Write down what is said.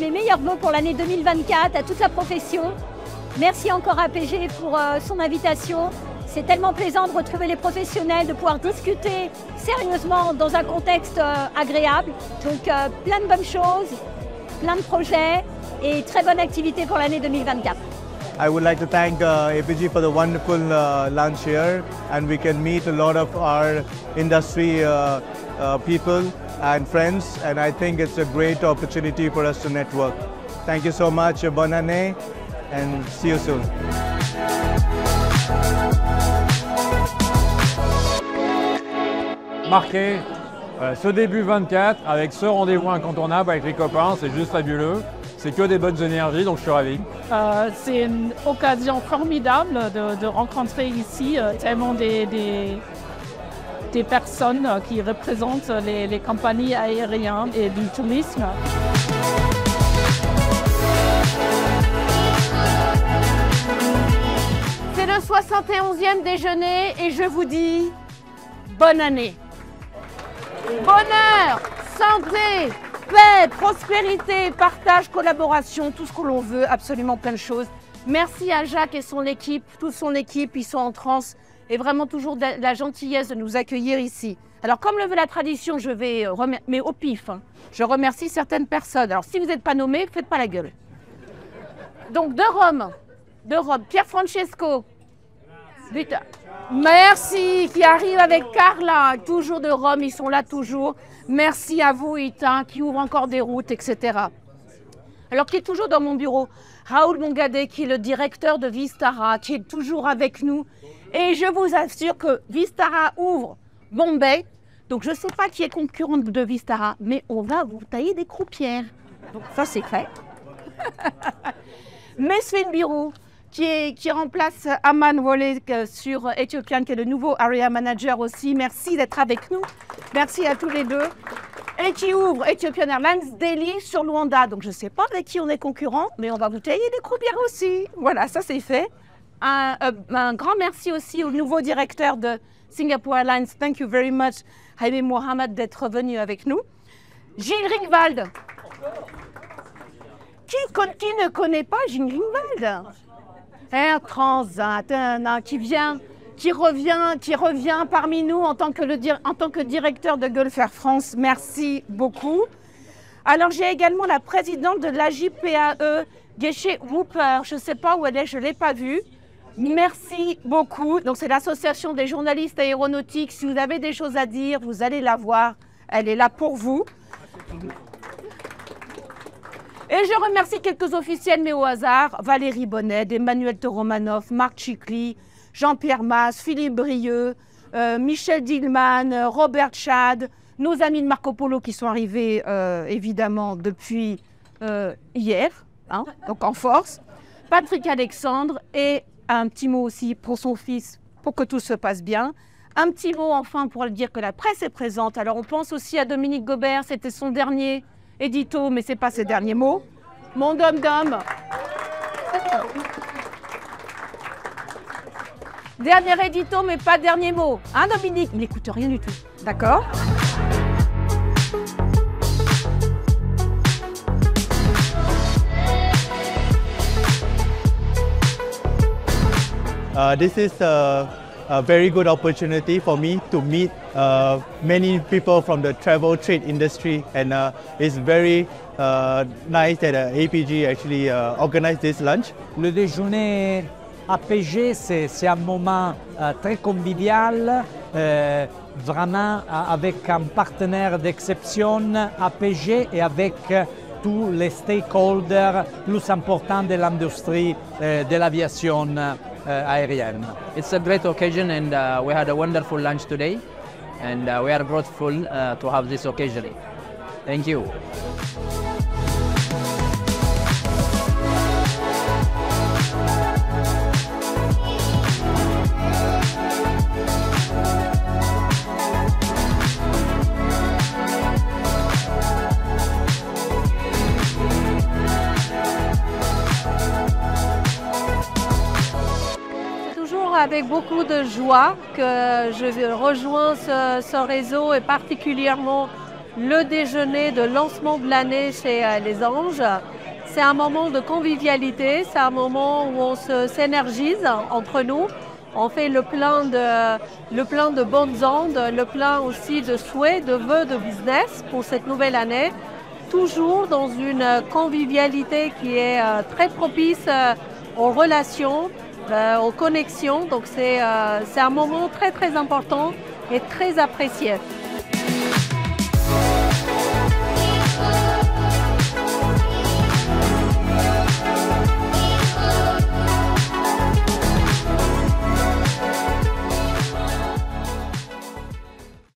mes meilleurs mots pour l'année 2024 à toute la profession. Merci encore à PG pour euh, son invitation. C'est tellement plaisant de retrouver les professionnels, de pouvoir discuter sérieusement dans un contexte euh, agréable. Donc euh, plein de bonnes choses, plein de projets et très bonne activité pour l'année 2024. I would like to thank uh, APG for the wonderful uh, lunch here and we can meet a lot of our industry uh, uh, people and friends and I think it's a great opportunity for us to network. Thank you so much, bonne année and see you soon. Marqué euh, ce début 24 avec ce rendez-vous incontournable avec les copains, c'est juste fabuleux. C'est que des bonnes énergies, donc je suis ravi. Euh, c'est une occasion formidable de, de rencontrer ici euh, tellement des, des, des personnes qui représentent les, les compagnies aériennes et du tourisme. C'est le 71e déjeuner et je vous dis bonne année. Bonheur, santé, paix, prospérité, partage, collaboration, tout ce que l'on veut, absolument plein de choses. Merci à Jacques et son équipe, toute son équipe, ils sont en transe et vraiment toujours de la gentillesse de nous accueillir ici. Alors comme le veut la tradition, je vais remercier, mais au pif, hein, je remercie certaines personnes. Alors si vous n'êtes pas nommé, faites pas la gueule. Donc de Rome, de Rome, Pierre Francesco, Vite. Merci, qui arrive avec Carla, toujours de Rome, ils sont là toujours. Merci à vous, Itin, qui ouvre encore des routes, etc. Alors, qui est toujours dans mon bureau, Raoul Mongade, qui est le directeur de Vistara, qui est toujours avec nous. Et je vous assure que Vistara ouvre Bombay. Donc, je ne sais pas qui est concurrent de Vistara, mais on va vous tailler des croupières. Donc, ça, c'est fait. Mesfin Birou, qui, remplace Aman Wole sur Ethiopian, qui est le nouveau area manager aussi. Merci d'être avec nous. Merci à tous les deux. Et qui ouvre Ethiopian Airlines Delhi sur Luanda. Donc je ne sais pas avec qui on est concurrent, mais on va vous tailler des croupières aussi. Voilà, ça c'est fait. Un, euh, un, grand merci aussi au nouveau directeur de Singapore Airlines. Thank you very much, Jaime Mohamed, d'être venu avec nous. Gilles Ringwald. Qui, qui ne connaît pas Gilles Ringwald? Air Transat, qui vient, qui revient, qui revient parmi nous en tant que, directeur de Gulf Air France. Merci beaucoup. Alors j'ai également la présidente de l'AJPAE, Geshe Wooper. Je ne sais pas où elle est, je ne l'ai pas vue. Merci beaucoup. Donc c'est l'association des journalistes aéronautiques. Si vous avez des choses à dire, vous allez la voir. Elle est là pour vous. Et je remercie quelques officiels, mais au hasard, Valérie Bonnet, Emmanuel Toromanov, Marc Chicli, Jean-Pierre Masse, Philippe Brieux, euh, Michel Dillman, Robert Chad, nos amis de Marco Polo qui sont arrivés euh, évidemment depuis euh, hier, hein, donc en force, Patrick Alexandre et un petit mot aussi pour son fils pour que tout se passe bien. Un petit mot enfin pour dire que la presse est présente. Alors on pense aussi à Dominique Gobert, c'était son dernier édito, mais ce n'est pas ses derniers mots. Mon dom dom. Dernier édito, mais pas dernier mot. Hein, Dominique? Il n'écoute rien du tout. D'accord? Uh, this is a, a, very good opportunity for me to meet uh, many people from the travel trade industry and uh, it's very uh, nice that uh, APG actually uh, organized this lunch. Le déjeuner APG, c'est un moment très convivial, euh, vraiment avec un partenaire d'exception APG et avec tous les stakeholders plus importants de l'industrie euh, de l'aviation aérienne. It's a great occasion and uh, we had a wonderful lunch today and uh, we are grateful uh, to have this occasion. Thank you. Avec beaucoup de joie que je rejoins ce, réseau et particulièrement le déjeuner de lancement de l'année chez euh, les Anges. C'est un moment de convivialité, c'est un moment où on s'énergise entre nous. On fait le plein, de, le plein de bonnes ondes, le plein aussi de souhaits, de vœux de business pour cette nouvelle année. Toujours dans une convivialité qui est euh, très propice euh, aux relations, aux connexions. Donc c'est un moment très très important et très apprécié.